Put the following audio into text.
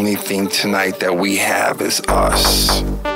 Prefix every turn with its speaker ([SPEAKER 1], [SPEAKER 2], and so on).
[SPEAKER 1] only thing tonight that we have is us.